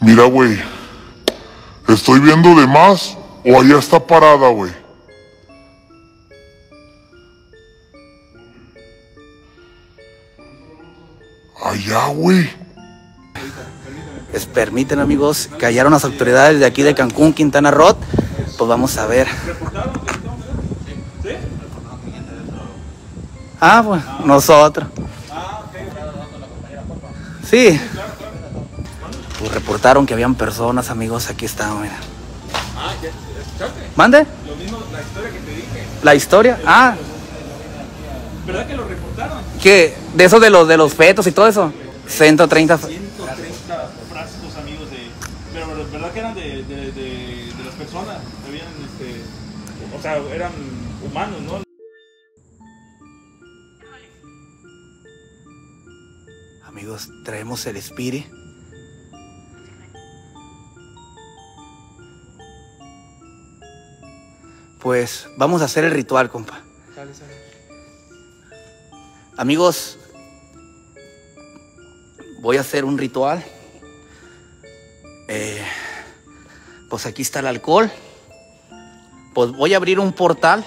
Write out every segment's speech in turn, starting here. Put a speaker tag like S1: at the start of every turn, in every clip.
S1: Mira, güey. ¿Estoy viendo de más o allá está parada, güey? Allá, güey.
S2: Les permiten, amigos, que hallaron las autoridades de aquí de Cancún, Quintana Roo. Pues vamos a ver. Ah, pues nosotros. Sí. Pues reportaron que habían personas, amigos. Aquí está, mira. ¿Mande?
S3: Lo mismo, la historia que te dije.
S2: ¿La historia? Ah,
S3: ¿Verdad que lo reportaron?
S2: ¿qué? ¿De eso de los, de los fetos y todo eso? 130.
S3: 130 frascos, amigos, de... Pero ¿verdad que eran de, de, de, de las personas? Habían, este... O sea, eran humanos, ¿no?
S2: Amigos, traemos el Spirit. Pues vamos a hacer el ritual, compa. Amigos, voy a hacer un ritual. Eh, pues aquí está el alcohol. Pues voy a abrir un portal.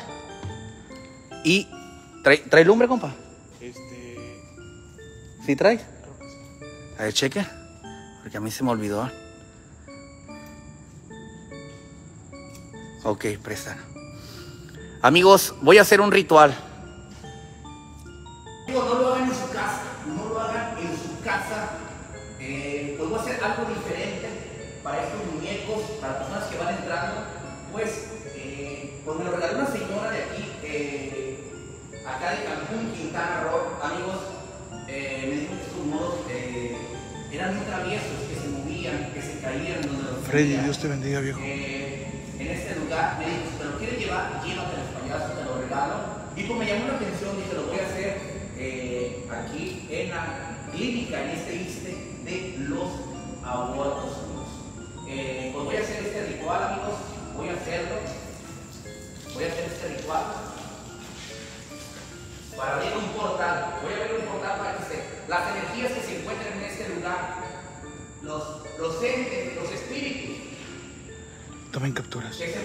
S2: Y. ¿Trae, trae lumbre, compa?
S3: Este...
S2: ¿Sí trae? A ver, cheque. Porque a mí se me olvidó. Ok, presta. Amigos, voy a hacer un ritual. Amigos, no lo hagan en su casa. No lo hagan en su casa. Eh, pues voy a hacer algo diferente para estos muñecos, para las personas que van entrando. Pues, eh, pues me lo regaló una señora de aquí, eh, acá de Cancún, Quintana Roo. Amigos, eh, me dijo que estos modos eh, eran muy traviesos, que se movían, que se caían. Donde los
S4: Freddy. Dios te bendiga, viejo.
S2: Eh, en este lugar me dijo, si te lo quieres llevar, llévate los payasos, te lo regalo. Me llamó la atención, dije, lo voy a hacer eh, aquí en la clínica, en este ISTE de los abortos. Eh, pues voy a hacer este ritual, amigos, voy a hacerlo. Voy a hacer este ritual para abrir un portal. Voy a abrir un portal para que se, las energías que se encuentren en este lugar, los, los entes, los espíritus,
S4: Tomen capturas.
S2: que se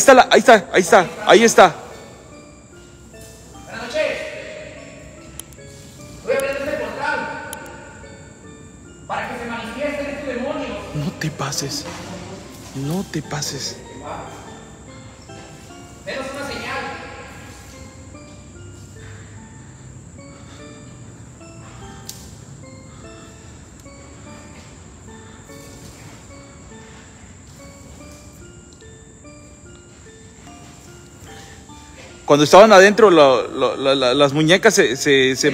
S2: está, la, ahí está,
S4: ahí está, ahí está.
S2: Buenas noches. Voy a abrir este portal para que se manifieste este demonio.
S4: No te pases. No te pases. Cuando estaban adentro, lo- lo- la- las muñecas se, se, se,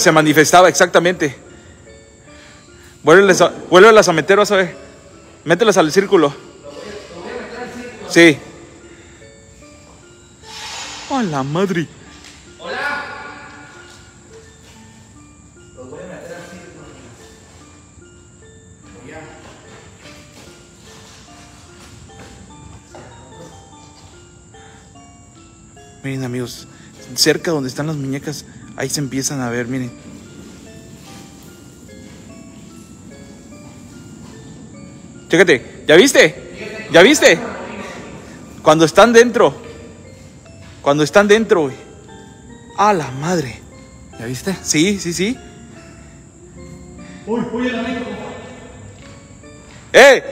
S4: se, manifestaba exactamente. Vuélvelas a, vuélvelas a meter, vas a ver. Mételas al círculo. Sí. ¡A la madre! Amigos, cerca donde están las muñecas, ahí se empiezan a ver, miren. Chécate, ¿ya viste? ¿Ya viste? Cuando están dentro. Cuando están dentro, güey. A la madre.
S2: ¿Ya viste?
S4: Sí, sí, sí.
S3: Uy, uy, el amigo.
S4: ¡Eh!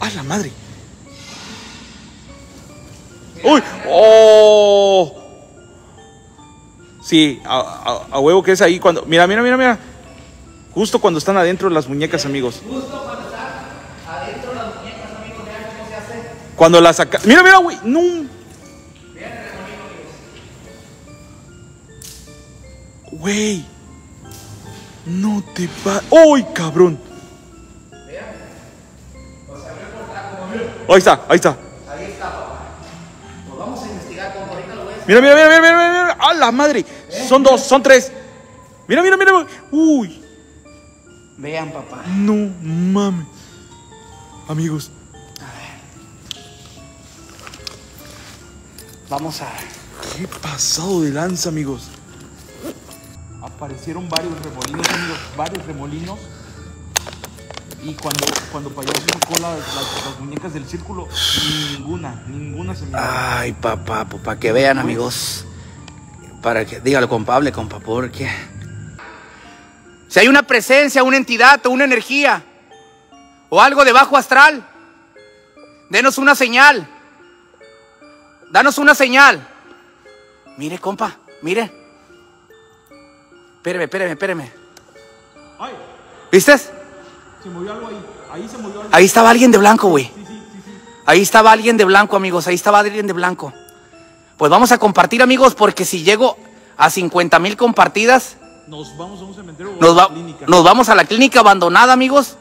S4: ¡A la madre! ¡Uy! ¡Oh! Sí, a, a- a huevo que es ahí cuando. Mira, mira, mira, mira. Justo cuando están adentro las muñecas, amigos.
S2: Justo cuando están adentro las muñecas, amigos, vean cómo se hace.
S4: Cuando las saca. Mira, mira, güey. No. Güey. No te va. ¡Uy, cabrón! Ahí está, ahí está.
S2: Ahí está,
S4: Mira, mira, mira, mira, mira, mira. ¡A la madre! Son dos, son tres. Mira, mira, mira. Uy.
S2: Vean, papá.
S4: No mames. Amigos.
S2: Vamos a.
S4: Qué pasado de lanza, amigos. Aparecieron varios remolinos, amigos. Varios remolinos. Y cuando, cuando Payaso sacó las, las- las muñecas del círculo, ninguna, ninguna se.
S2: Ay, papá, pues para que vean, amigos. Para que, dígalo, compa, hable, compa, porque. Si hay una presencia, una entidad o una energía o algo de bajo astral, denos una señal. Danos una señal. Mire, compa, mire. Espéreme, espéreme, espéreme. ¿Viste?
S4: Se movió algo ahí. Ahí se movió algo.
S2: Ahí estaba alguien de blanco, güey. Ahí estaba alguien de blanco, amigos. Ahí estaba alguien de blanco. Pues vamos a compartir, amigos, porque si llego a 50 mil compartidas,
S4: Nos vamos a un cementerio o a
S2: nos,
S4: una
S2: va-
S4: clínica.
S2: nos vamos a la clínica abandonada, amigos,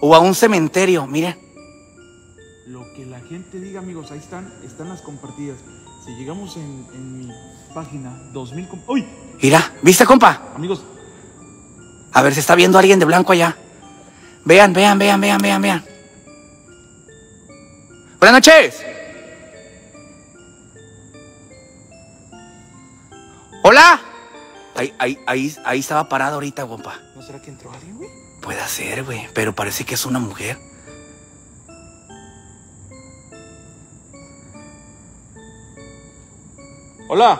S2: o a un cementerio. Miren,
S4: Lo que la gente diga, amigos, ahí están, están las compartidas. Si llegamos en, en mi página, 2000... com- ¡Uy!
S2: mira, ¿viste, compa?
S4: Amigos,
S2: A ver, se está viendo alguien de blanco allá. Vean, vean, vean, vean, vean, vean. Buenas noches. Hola. Ahí, ahí, ahí, ahí estaba parado ahorita, compa.
S4: ¿no será que entró alguien, güey?
S2: Puede ser, güey, pero parece que es una mujer.
S4: Hola.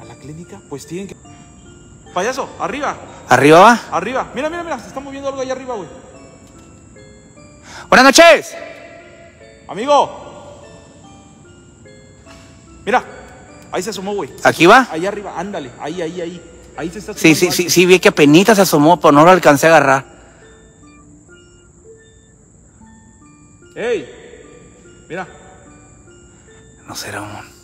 S4: ¿A la clínica? Pues tienen que... Payaso, arriba,
S2: ¿Arriba va?
S4: arriba. Mira, mira, mira, se está moviendo algo allá arriba, güey.
S2: Buenas noches.
S4: Amigo. Mira, ahí se asomó, güey.
S2: ¿Aquí va?
S4: Allá arriba, ándale, ahí, ahí, ahí. Ahí se está
S2: Sí,
S4: asomando
S2: sí, sí,
S4: algo.
S2: sí, vi que penita se asomó, pero no lo alcancé a agarrar.
S4: ¡Ey! Mira,
S2: No será un.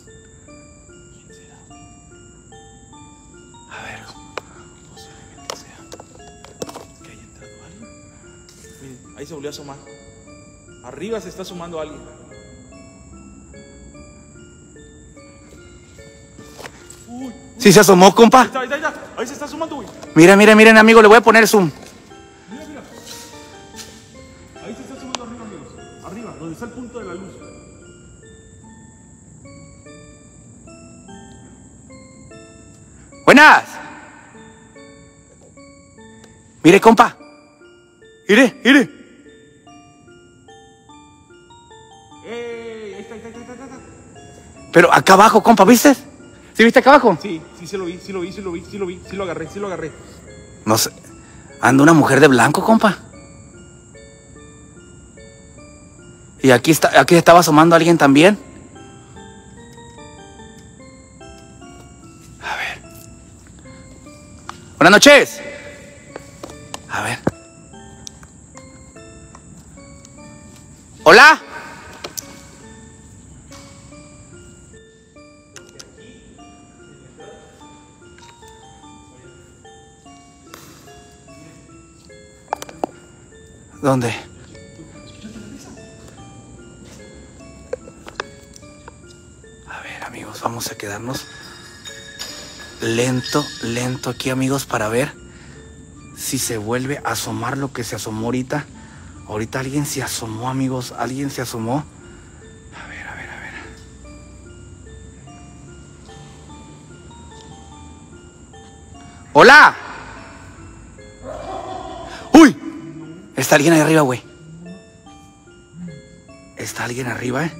S4: Ahí se volvió a asomar. Arriba se está asomando alguien. Uy,
S2: Sí se asomó, compa.
S4: ahí está, ahí está. Ahí se está asomando, güey.
S2: Mira, mira, miren, amigo, le voy a poner zoom.
S4: Mira, mira. Ahí se está asomando arriba, amigos. Arriba, donde está el punto de la luz.
S2: Buenas. Mire, compa. Mire, mire. Pero acá abajo, compa, ¿viste? ¿Sí viste acá abajo?
S4: Sí, sí se lo vi, sí lo vi, sí lo vi, sí lo vi, sí lo agarré, sí lo agarré.
S2: No sé. Anda una mujer de blanco, compa. Y aquí está, aquí estaba asomando alguien también. A ver. Buenas noches. A ver. Hola. ¿Dónde? A ver, amigos, vamos a quedarnos lento, lento aquí, amigos, para ver si se vuelve a asomar lo que se asomó ahorita. Ahorita alguien se asomó, amigos, alguien se asomó. A ver, a ver, a ver. ¡Hola! Está alguien ahí arriba, güey. Está alguien arriba, ¿eh?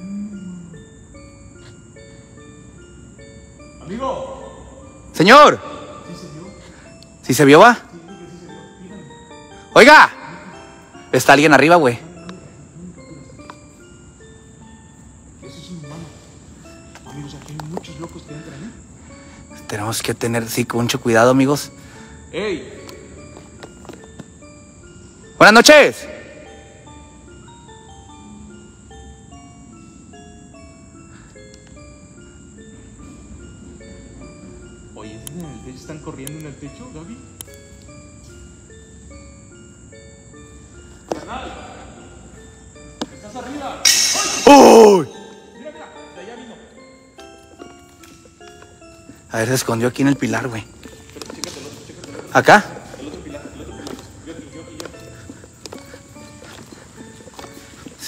S4: Amigo,
S2: Señor. ¿Sí se vio, va? Oiga. Está alguien arriba, güey.
S4: eso es inhumano. Amigos, aquí hay muchos locos que entran, ¿eh?
S2: Tenemos que tener, sí, mucho cuidado, amigos.
S4: ¡Ey!
S2: Buenas noches.
S4: Oye, ¿en el techo están corriendo en el techo, Gaby? ¡Carnal! ¡Estás arriba!
S2: ¡Uy!
S4: Mira, mira, de allá vino.
S2: A ver, se escondió aquí en el pilar, güey. ¿Acá?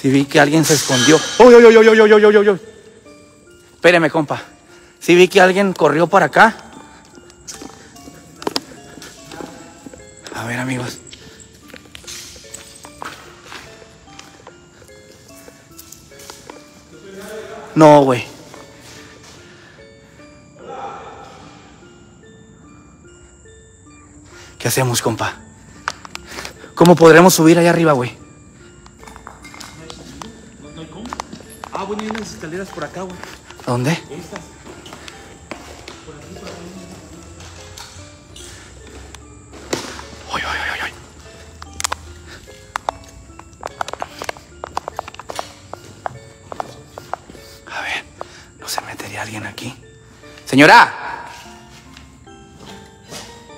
S2: Si vi que alguien se escondió. ¡Uy, uy, uy, uy, uy, uy, uy, uy! Espéreme, compa. Si vi que alguien corrió para acá. A ver, amigos. No, güey. ¿Qué hacemos, compa? ¿Cómo podremos subir allá arriba, güey?
S4: Bueno, hay unas escaleras por acá, güey.
S2: ¿Dónde?
S4: Estas.
S2: Uy, uy, uy, uy. A ver, ¿no se metería alguien aquí? ¡Señora!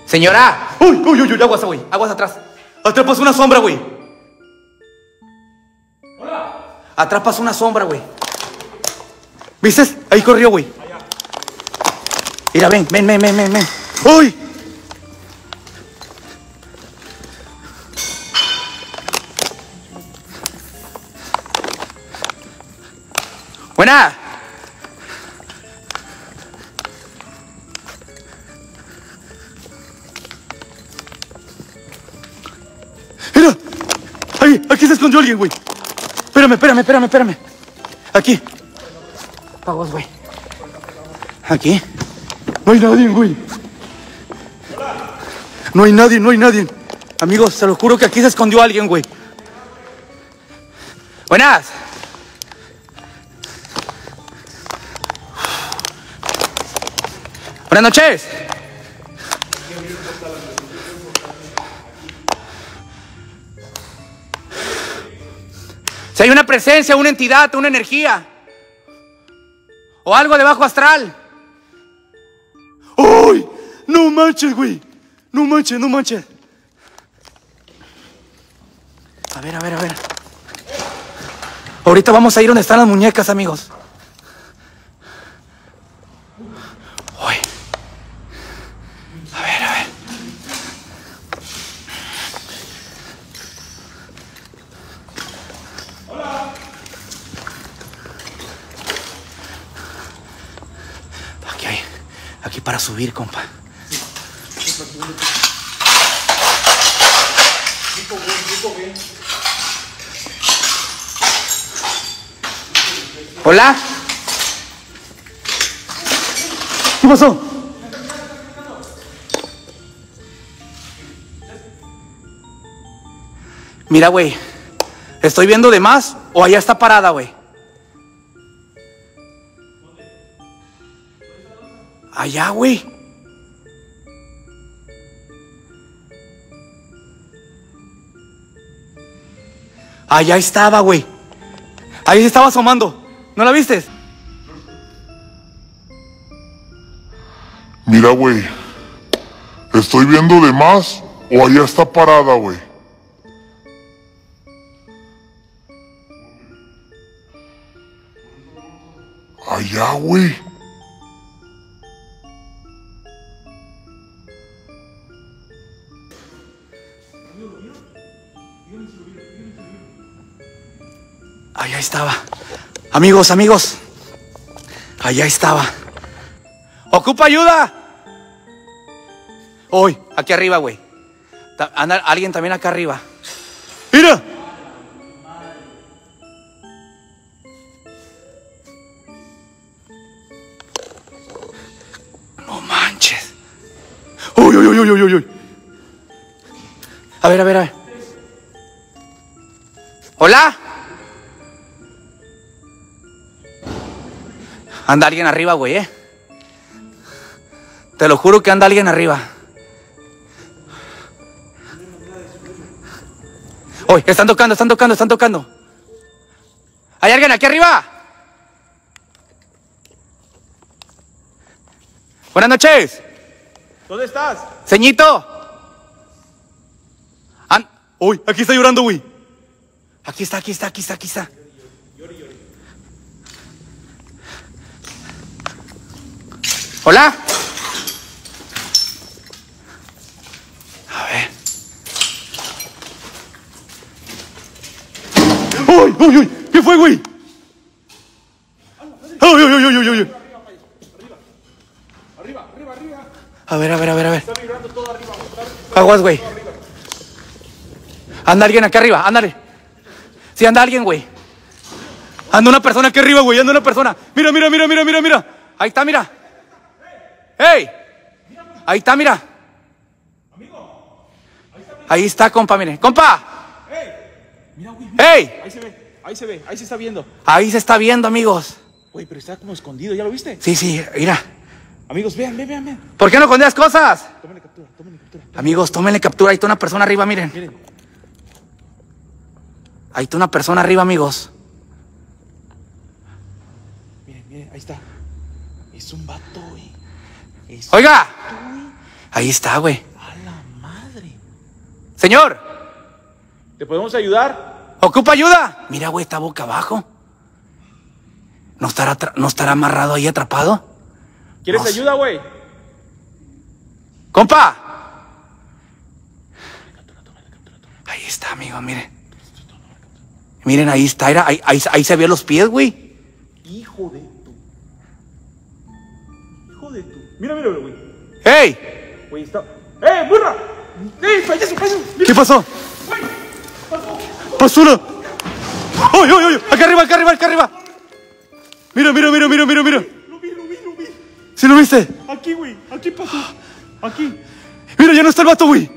S2: ¡Señora! ¡Uy, uy, uy, uy! Aguas, güey. Aguas atrás. Atrás pasó una sombra, güey. Atrás pasó una sombra, güey. ¿Viste? Ahí corrió, güey. Mira, ven, ven, ven, ven, ven, ven. ¡Uy! Buena. Mira. Ahí, aquí se escondió alguien, güey. Espérame, espérame, espérame, espérame. Aquí. Aquí. No hay nadie, güey. No hay nadie, no hay nadie. Amigos, se lo juro que aquí se escondió alguien, güey. Buenas. Buenas noches. Si hay una presencia, una entidad, una energía o algo de bajo astral. ¡Uy! No manches, güey. No manches, no manches. A ver, a ver, a ver. Ahorita vamos a ir donde están las muñecas, amigos. Uy. A ver, a ver. Aquí hay, aquí para subir, compa. Hola. ¿Qué pasó? Mira, güey. ¿Estoy viendo de más o allá está parada, güey? Allá, güey. Allá estaba, güey. Ahí se estaba asomando. ¿No la viste?
S1: Mira, güey. ¿Estoy viendo de más o allá está parada, güey? Allá, güey.
S2: Estaba. Amigos, amigos. Allá estaba. ¡Ocupa ayuda! Hoy, aquí arriba, güey. Anda alguien también acá arriba. ¡Mira! No manches. Uy, uy, uy, uy, uy, uy. A ver, a ver, a ver. Anda alguien arriba, güey, eh. Te lo juro que anda alguien arriba. Hoy, están tocando, están tocando, están tocando. ¿Hay alguien aquí arriba? Buenas noches.
S4: ¿Dónde estás?
S2: Ceñito. An- Uy, aquí está llorando, güey. Aquí está, aquí está, aquí está, aquí está. Hola. A ver.
S5: ¡Uy, uy, uy! ¿Qué fue, güey? ¡Uy, uy, uy, uy, uy, uy!
S2: A ver, a ver, a ver, a ver. Aguas, güey. Anda alguien acá arriba, ándale. Sí, anda alguien, güey. Anda una persona aquí arriba, güey. Anda una persona. Mira, mira, mira, mira, mira, mira. Ahí está, mira. ¡Ey! Ahí está, mira. Ahí está, compa, mire. ¡Compa!
S4: Mira, güey.
S2: ¡Ey!
S4: Ahí se ve. Ahí se ve. Ahí se está viendo.
S2: Ahí se está viendo, amigos.
S4: Güey, pero está como escondido. ¿Ya lo viste?
S2: Sí, sí, mira.
S4: Amigos, vean, vean, vean. vean.
S2: ¿Por qué no escondes cosas?
S4: Tómenle captura, tómenle captura.
S2: Amigos, tómenle captura. Ahí está una persona arriba, miren.
S4: Miren.
S2: Ahí está una persona arriba, amigos.
S4: Miren, miren. Ahí está. Es un vato,
S2: Oiga. Ahí está, güey.
S4: A la madre.
S2: Señor,
S4: ¿Te podemos ayudar?
S2: ¿ocupa ayuda? Mira, güey, está boca abajo. ¿No estará, ¿No estará amarrado ahí atrapado?
S4: ¿Quieres
S2: No
S4: ayuda, güey?
S2: ¡Compa! Ahí está, amigo, miren. Miren, ahí está, era, ahí, ahí, ahí se vio los pies, güey.
S4: Hijo de tu. Hijo de tu. Mira, mira, güey.
S2: ¡Ey!
S4: Güey, está. ¡Eh, burra! ¡Eh, payaso, payaso! Mira,
S2: ¿Qué pasó?
S4: güey. Pasó.
S5: ¡Uy, uy, uy! ¡Acá arriba, acá arriba, acá arriba! Mira, mira, mira, mira, mira, mira.
S4: Lo vi, lo vi, lo vi.
S5: ¿Sí lo viste?
S4: Aquí, güey. Aquí pasó. Aquí.
S5: Mira, ya no está el vato, güey.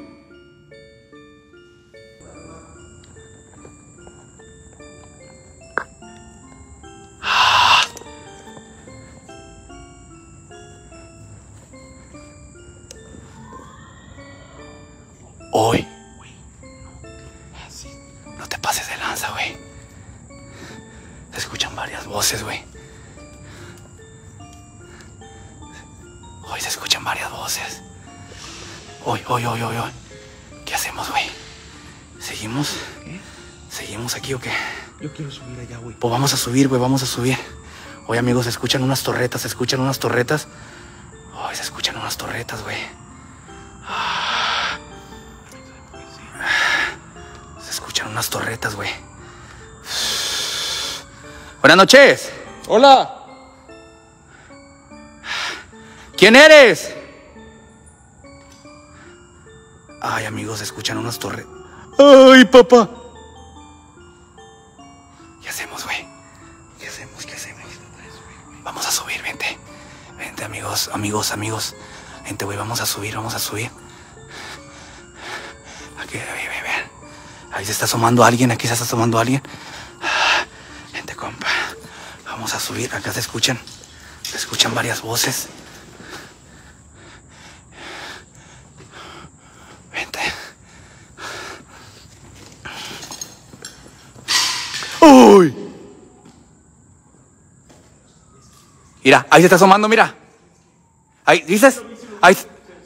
S2: Hoy. No te pases de lanza, güey. Se escuchan varias voces, güey. Hoy se escuchan varias voces. Hoy, hoy, hoy, hoy, hoy. ¿Qué hacemos, güey? ¿Seguimos? ¿Seguimos aquí o qué?
S4: Yo quiero subir allá, güey.
S2: Pues vamos a subir, güey, vamos a subir. Hoy, amigos, se escuchan unas torretas, se escuchan unas torretas. Hoy se escuchan unas torretas, güey. Unas torretas, güey. Buenas noches.
S4: Hola.
S2: ¿Quién eres? Ay, amigos, escuchan unas torres.
S5: ¡Ay, papá!
S2: ¿Qué hacemos, güey? ¿Qué hacemos? ¿Qué hacemos? Vamos a subir, vente. Vente, amigos, amigos, amigos. Vente, güey, vamos a subir, vamos a subir. Ahí se está asomando alguien, aquí se está asomando alguien. Vente, compa. Vamos a subir, acá se escuchan. Se escuchan varias voces. Vente.
S5: ¡Uy!
S2: Mira, ahí se está asomando, mira. Ahí, ¿dices? Ahí,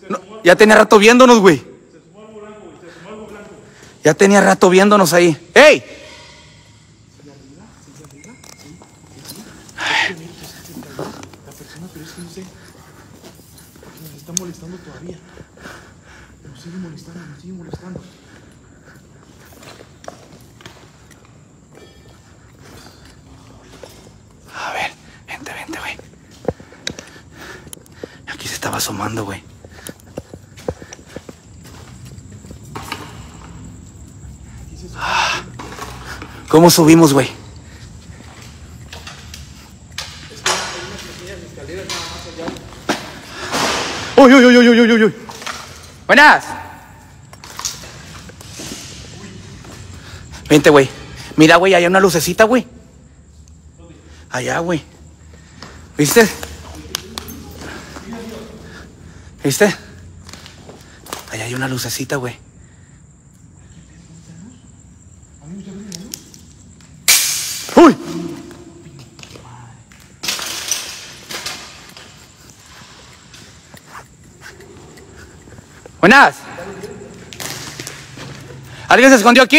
S2: no, ya tenía rato viéndonos, güey. Ya tenía rato viéndonos ahí. ¡Ey!
S4: Molestando todavía. Nos sigue molestando, nos sigue molestando.
S2: A ver, vente, vente, güey. Aquí se estaba asomando, güey. ¿Cómo subimos, güey?
S5: ¡Uy, uy, uy, uy, uy, uy, uy!
S2: Buenas. Vente, güey. Mira, güey, hay una lucecita, güey. Allá, güey. ¿Viste? ¿Viste? Ahí hay una lucecita, güey. Buenas. ¿Alguien se escondió aquí?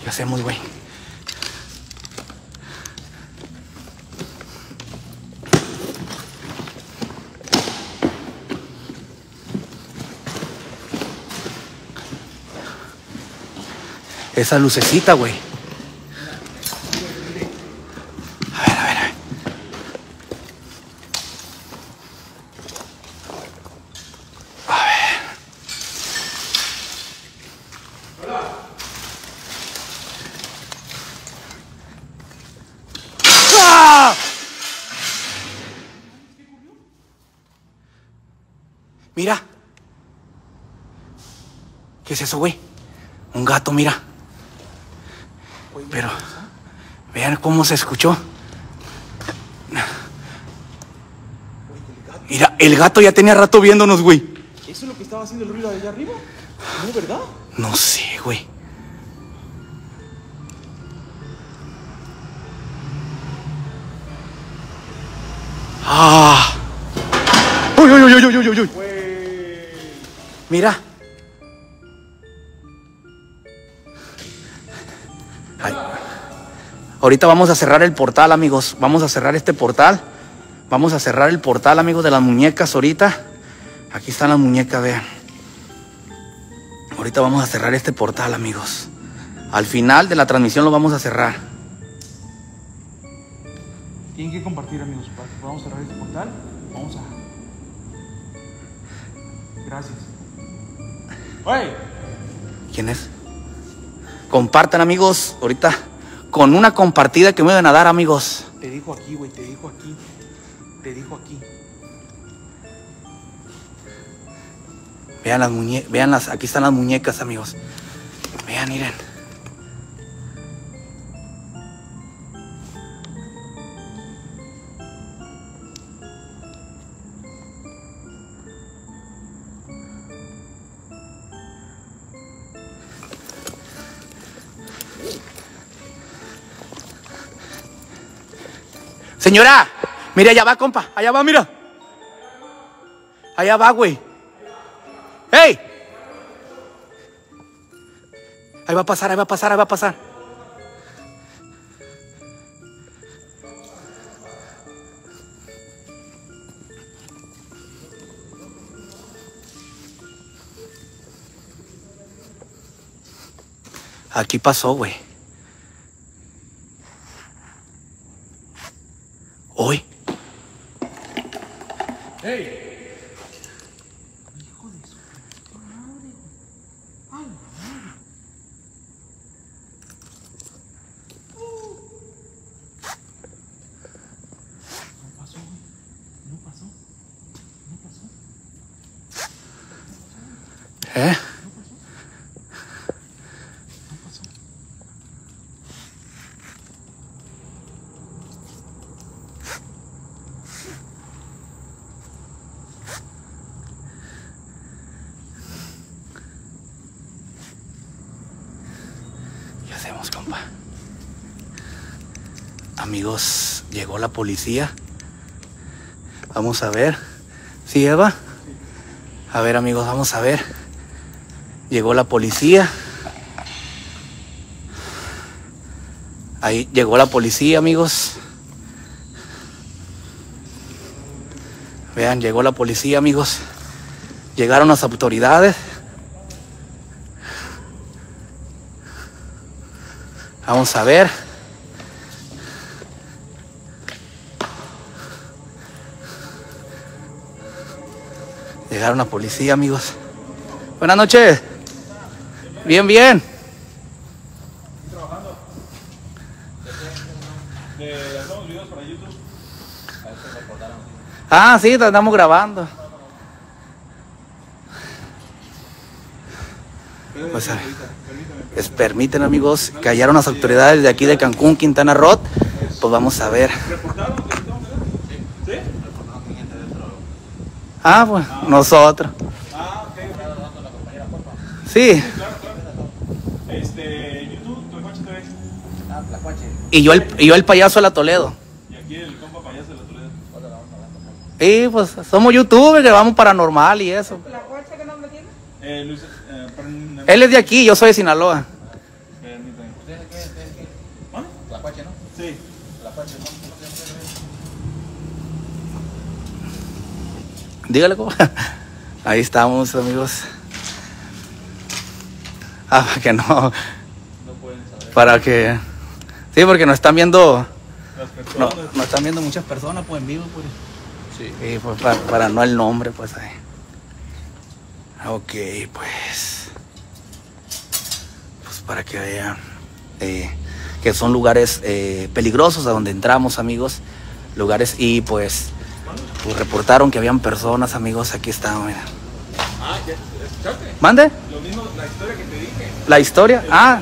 S2: ¿Qué hacemos, güey? Esa lucecita, güey. A ver, a ver, a ver. A ver. ¡Ah! Mira. ¿Qué es eso, güey? Un gato, mira. Pero vean cómo se escuchó. Mira, el gato ya tenía rato viéndonos, güey.
S4: ¿Eso es lo que estaba haciendo el ruido allá arriba? No, ¿verdad?
S2: No sé, güey. Ah. Uy, uy, uy, uy, uy, uy, uy. Mira. Ahorita vamos a cerrar el portal, amigos. Vamos a cerrar este portal. Vamos a cerrar el portal, amigos, de las muñecas ahorita. Aquí están las muñecas, vean. Ahorita vamos a cerrar este portal, amigos. Al final de la transmisión lo vamos a cerrar.
S4: Tienen que compartir, amigos, para que podamos cerrar este portal. Vamos a. Gracias. ¡Wey!
S2: ¿Quién es? Compartan, amigos. Ahorita con una compartida que me van a dar, amigos.
S4: Te dijo aquí, güey, te dijo aquí. Te dijo aquí.
S2: Vean las muñecas, vean las, aquí están las muñecas, amigos. Vean, miren. Señora, mire, allá va, compa. Allá va, mira. Allá va, güey. ¡Ey! Ahí va a pasar, ahí va a pasar, ahí va a pasar. Aquí pasó, güey. Hoy.
S4: ¡Ey! No pasó, güey. No pasó. No pasó.
S2: ¿Eh?
S4: No pasó.
S2: ¿Qué hacemos, compa? Amigos, llegó la policía. Vamos a ver. ¿Sí, Eva? A ver, amigos, vamos a ver. Llegó la policía. Ahí llegó la policía, amigos. Vean, llegó la policía, amigos. Llegaron las autoridades. Vamos a ver. Llegaron la policía, amigos. Buenas noches. Bien, bien. Ah, sí, andamos grabando. Pues, permiten, amigos, que hallaron las autoridades de aquí de Cancún, Quintana Roo, pues vamos a ver.
S4: ¿Reportaron que estaban peleando? Sí. ¿Sí?
S2: Ah, pues nosotros.
S4: Ah, ok. ok.
S2: Sí.
S4: Claro, claro. Este, YouTube, Tlacuache TV.
S2: Y yo el, y yo el payaso de la Toledo.
S4: Y aquí el compa payaso de la Toledo.
S2: Y pues somos youtubers, grabamos paranormal y eso.
S6: ¿La coche qué nombre tiene?
S4: Eh, Luis, eh,
S2: Él es de aquí, yo soy de Sinaloa.
S4: permítame. ¿Mande?
S3: Tlacuache, ¿no?
S4: Sí.
S3: Tlacuache, ¿no?
S2: Dígale cómo. Ahí estamos, amigos. Ah, para que no.
S4: No pueden saber.
S2: Para que. Sí, porque nos están viendo.
S4: Las
S2: No,
S4: personas.
S2: nos están viendo muchas personas pues en vivo, pues.
S4: Sí.
S2: Sí, pues para, para no el nombre, pues ahí. Ok, pues. Pues para que vean eh, que son lugares eh, peligrosos a donde entramos, amigos. Lugares y pues, pues reportaron que habían personas, amigos. Aquí están, mira.
S4: Ah, ya, ¿escuchaste?
S2: ¿Mande?
S4: Lo mismo, la historia que te dije.
S2: La historia. Ah,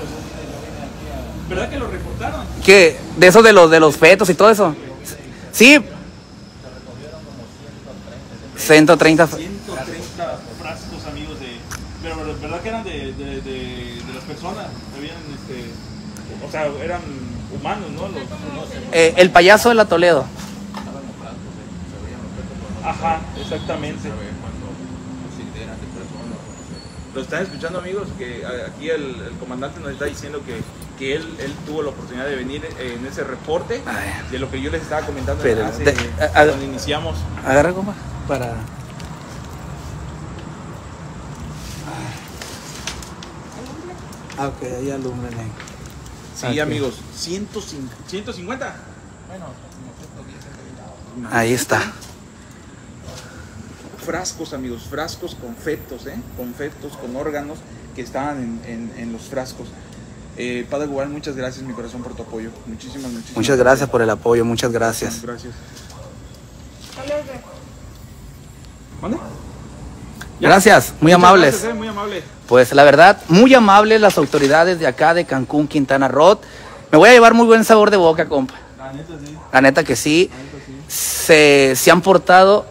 S4: ¿Verdad que lo reportaron?
S2: que de eso de los de los fetos y todo eso. Sí. 130.
S4: 130 frascos, amigos, de... Pero ¿verdad que eran de, de, de, de las personas? Habían, este... O sea, eran humanos, ¿no? Los, los-
S2: Eh, el payaso de la Toledo.
S4: Ajá, exactamente. Lo están escuchando amigos, que a- aquí el, el comandante nos está diciendo que, que él, él tuvo la oportunidad de venir en ese reporte
S2: A ver.
S4: de lo que yo les estaba comentando
S2: Pero,
S4: hace,
S2: de- a- a-
S4: cuando iniciamos.
S2: Agarra compa para. Ah, ok, ahí alumbren ahí.
S4: Sí,
S2: Ok.
S4: amigos, 150. 150.
S2: Ahí está.
S4: Frascos, amigos, frascos con fetos, ¿eh? Con fetos, con órganos que estaban en, en- en los frascos. Eh, Padre Gual, muchas gracias, mi corazón, por tu apoyo. Muchísimas, muchísimas
S2: Muchas gracias por el apoyo, muchas gracias.
S4: Gracias. ¿Mande?
S2: Gracias, muy
S4: Muchas
S2: amables.
S4: gracias, eh, muy amable.
S2: Pues la verdad, muy amables las autoridades de acá de Cancún, Quintana Roo. Me voy a llevar muy buen sabor de boca, compa.
S4: La neta, sí.
S2: La neta que sí.
S4: La neta, sí.
S2: Se, se han portado.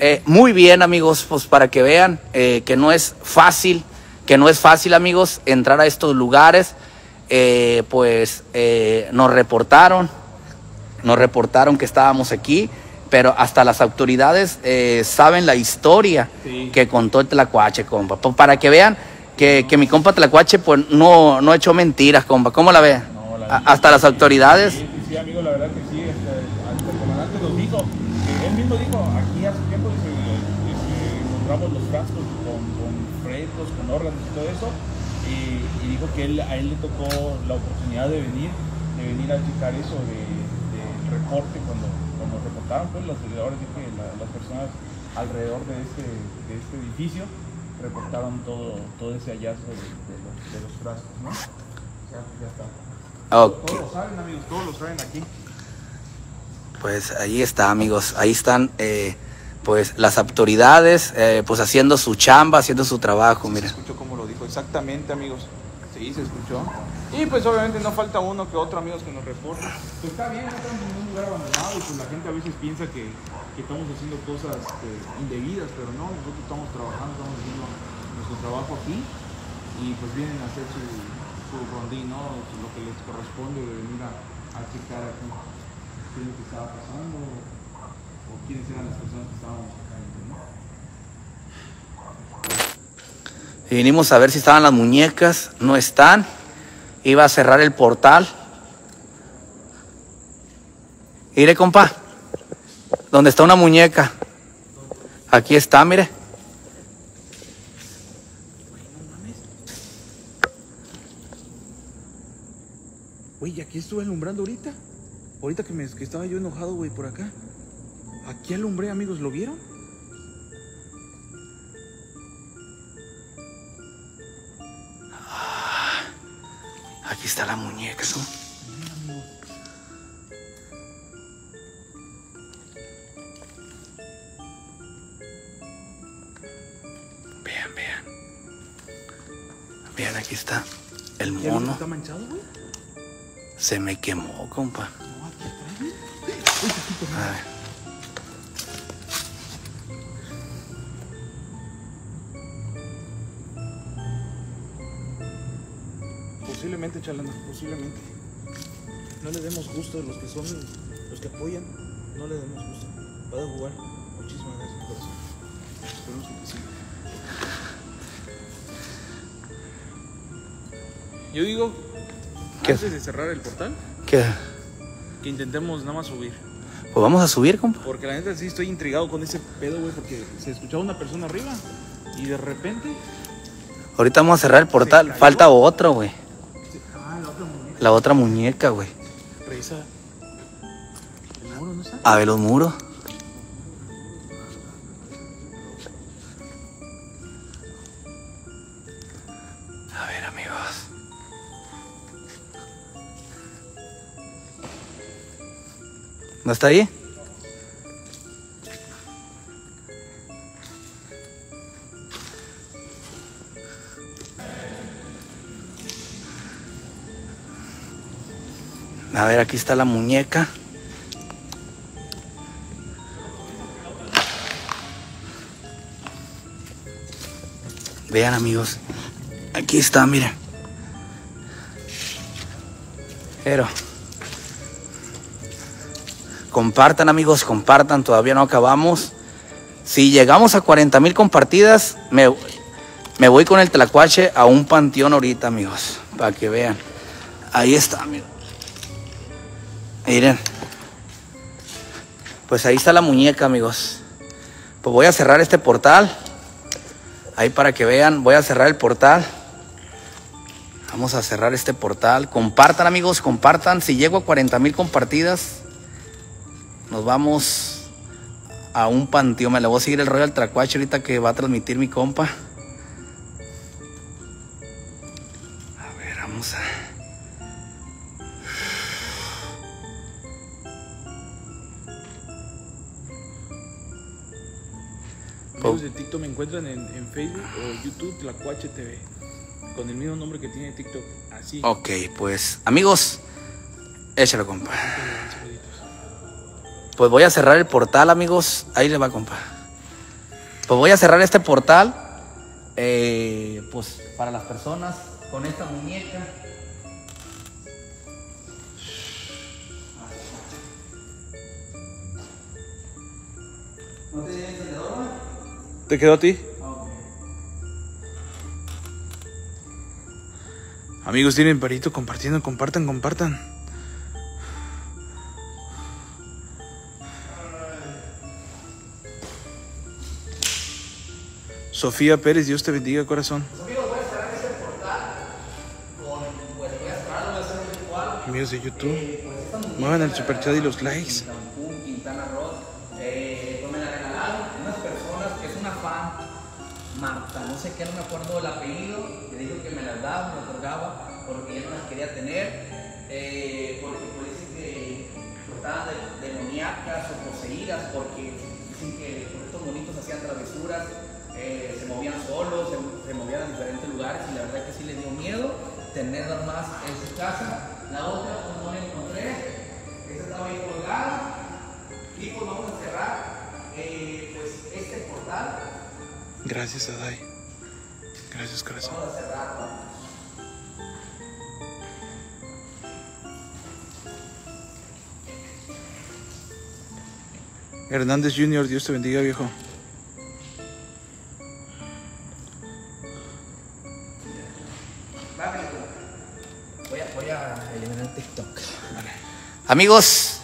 S2: Eh, muy bien, amigos, pues para que vean eh, que no es fácil, que no es fácil, amigos, entrar a estos lugares. Eh, pues nos reportaron, nos reportaron que estábamos aquí, pero hasta las autoridades saben la historia
S4: Sí.
S2: que contó el Tlacuache, compa. Pues para que vean que, que mi compa Tlacuache pues no, no echó mentiras, compa. ¿Cómo la ve?
S4: No, la
S2: A- hasta las autoridades.
S4: Sí, sí, amigo, la verdad que sí. Este, hasta el comandante nos dijo, que él mismo dijo, aquí hace tiempo dice, encontramos los frascos con, con fretos, con órganos y todo eso. Y, y dijo que él, a él le tocó la oportunidad de venir, de venir a checar eso de, del reporte cuando, cuando reportaron, pues, los, ahora sí que la- las personas alrededor de este, de este edificio reportaron todo, todo ese hallazgo de, de los, de los frascos, ¿no? Ya, ya está. Todos lo saben, amigos, todos lo saben aquí.
S2: Pues ahí está, amigos. Ahí están, eh, pues las autoridades, eh, pues haciendo su chamba, haciendo su trabajo. Mira.
S4: Se escuchó como lo dijo, exactamente, amigos. Sí, se escuchó. Y pues obviamente no falta uno que otro, amigos, que nos reporte. Pues está bien, no estamos en un lugar abandonado y pues la gente a veces piensa que, que estamos haciendo cosas este, indebidas, pero no, nosotros estamos trabajando, estamos haciendo nuestro trabajo aquí y pues vienen a hacer su, su rondín, ¿no? Lo que les corresponde de venir a, a checar aquí qué es lo que estaba pasando o quiénes eran las personas que estábamos acá dentro, ¿no?
S2: Y vinimos a ver si estaban las muñecas. No están. Iba a cerrar el portal. Mire, compa. Donde está una muñeca. Aquí está, mire.
S4: Güey, aquí estuve alumbrando ahorita. Ahorita que, me, que estaba yo enojado, güey, por acá. Aquí alumbré, amigos, ¿lo vieron?
S2: Aquí está la muñeca, ¿no? Vean, vean. Vean, aquí está el
S4: ¿Ya viste que
S2: mono.
S4: está manchado, güey?
S2: Se me quemó, compa.
S4: No, aquí atrás. Posiblemente, Chalana, posiblemente. No le demos gusto a los que son, los que apoyan, no le demos gusto. Va a jugar. Muchísimas gracias, corazón. Esperemos que sí. Yo digo,
S2: ¿Qué?
S4: antes de cerrar el portal,
S2: ¿Qué?
S4: que intentemos nada más subir.
S2: Pues vamos a subir, compa.
S4: Porque la neta sí estoy intrigado con ese pedo, güey, porque se escuchaba una persona arriba y de repente...
S2: Ahorita vamos a cerrar el portal. Falta otro, güey.
S4: Ah, la otra muñeca.
S2: La otra muñeca, güey.
S4: Revisa. El muro no está.
S2: A ver los muros. A ver, amigos. ¿No está ahí? Ver, aquí está la muñeca. Vean amigos, aquí está, miren. Pero compartan amigos, compartan, todavía no acabamos. Si llegamos a 40 mil compartidas, me, me voy con el tlacuache a un panteón ahorita amigos, para que vean. Ahí está, amigos. Miren. Pues ahí está la muñeca amigos. Pues voy a cerrar este portal. Ahí para que vean, voy a cerrar el portal. Vamos a cerrar este portal. Compartan amigos, compartan. Si llego a 40 mil compartidas, nos vamos a un panteón. Me le voy a seguir el rollo al ahorita que va a transmitir mi compa.
S4: Encuentran en, en Facebook o YouTube, Tlacuache TV. Con el mismo nombre que tiene TikTok. Así.
S2: Ok, pues amigos, échalo compa. Pues voy a cerrar el portal, amigos. Ahí le va, compa. Pues voy a cerrar este portal. eh, pues para las personas con esta muñeca. ¿No te tiene encendedor?
S4: ¿Te quedó a ti? Amigos, tienen parito compartiendo, compartan, compartan. Sofía Pérez, Dios te bendiga, corazón. Amigos de YouTube, muevan el superchat y los likes.
S7: Eh, pues me la regalaron unas personas que es una fan, Marta, no sé qué, no me acuerdo del apellido, que dijo que me las daba, me otorgaba, porque ella no las quería tener, eh, porque pues dicen que estaban de- demoníacas o poseídas, porque dicen que estos monitos hacían travesuras, eh, se movían solos, se, movían a diferentes lugares, y la verdad que sí les dio miedo tenerlas más en su casa. La otra, pues no la encontré, esta estaba ahí colgada. Vamos a cerrar eh, pues este portal.
S4: Gracias, Adai. Gracias, corazón.
S7: Vamos a cerrar.
S4: Hernández Jr., Dios te bendiga, viejo.
S7: Voy a, voy a eliminar TikTok.
S2: Amigos,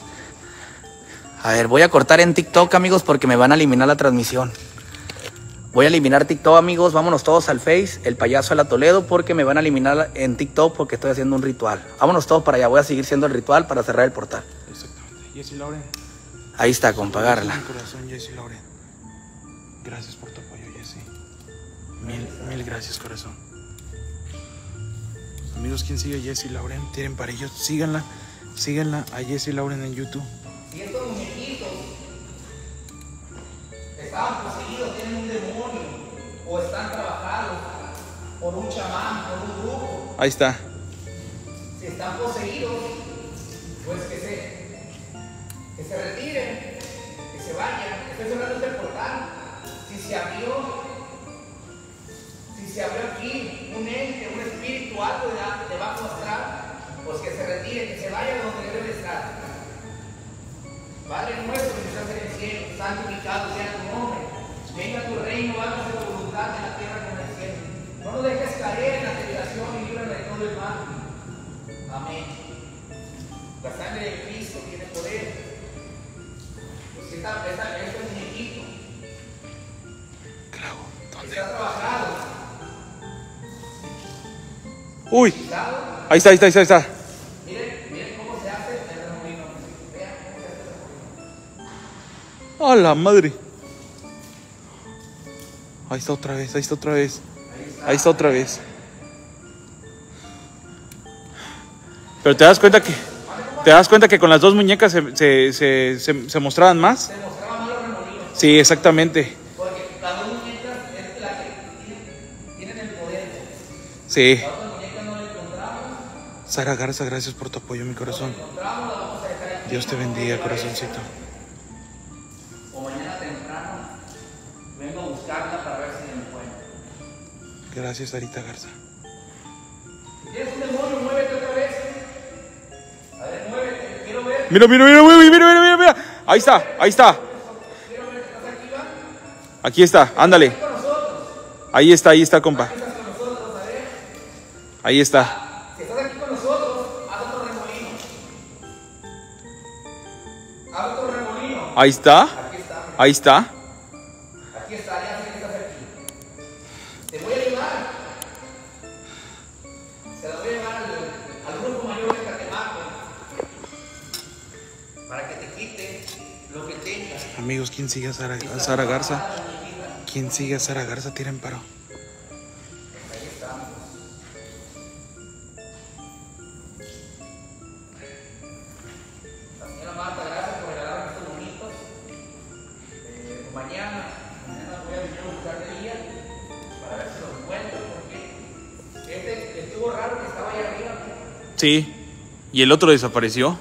S2: a ver, voy a cortar en TikTok, amigos, porque me van a eliminar la transmisión. Voy a eliminar TikTok, amigos. Vámonos todos al Face, el payaso de la Toledo, porque me van a eliminar en TikTok porque estoy haciendo un ritual. Vámonos todos para allá. Voy a seguir siendo el ritual para cerrar el portal.
S4: Exactamente. Jessy Lauren.
S2: Ahí está, compa, agárrala.
S4: Mi corazón, Jessy Lauren. Gracias por tu apoyo, Jessy. Mil, mil gracias, corazón. Amigos, ¿quién sigue a Jessy Lauren? Tienen para ellos. Síganla. Síganla a Jessy Lauren en YouTube.
S7: Si estos muñequitos estaban poseídos, tienen un demonio, o están trabajados por un chamán, por un grupo,
S4: Ahí está.
S7: si están poseídos, pues que se, que se retiren
S2: estoy cerrando este portal. Si se abrió, si se abrió aquí un ente, un espíritu, algo de, de astral, pues que se retire, que se vaya donde debe de estar. Padre nuestro que estás en el cielo, santificado sea tu nombre. Venga tu reino, hágase tu voluntad en la tierra como en el cielo. No nos dejes caer en la tentación y líbranos de todo el mal. Amén. La sangre de Cristo tiene poder. Pues esta, esta, este muñequito
S4: Claro, ¿dónde?
S2: está trabajado,
S4: Uy,
S2: quitado.
S4: ahí está, ahí está, ahí está, A la madre. Ahí está otra vez, ahí está otra vez. Ahí está otra vez. Pero te das cuenta que. ¿Te das cuenta que con las dos muñecas se, se, se, se- se mostraban más?
S2: Se mostraban más los.
S4: Sí, exactamente.
S2: Porque las dos muñecas es la que tienen, el poder.
S4: Sí.
S2: La otra muñeca no la encontramos.
S4: Sara Garza, gracias por tu apoyo, mi corazón. Dios te bendiga, corazoncito. Gracias, Sarita Garza.
S2: Si tienes un demonio, muévete otra vez. A ver, muévete. Quiero ver.
S4: Mira, mira, mira, mira, mira, mira, mira, mira. Ahí está, ahí está.
S2: Quiero ver que estás aquí, va.
S4: Aquí está, ándale. Ahí está, ahí está, compa. Ahí está.
S2: Si estás aquí con nosotros, haz otro remolino. Haz otro remolino.
S4: Ahí está.
S2: Aquí está.
S4: Ahí está.
S2: Aquí está,
S4: ¿quién sigue a Sara, a Sara Garza? ¿Quién sigue a Sara Garza? Tiren paro.
S2: Ahí estamos. La señora Marta, gracias por regalarme estos bonitos. Eh, mañana, mañana voy a venir a buscar de día para ver si los encuentro porque este estuvo raro que estaba ahí arriba.
S4: Sí. ¿Y el otro desapareció?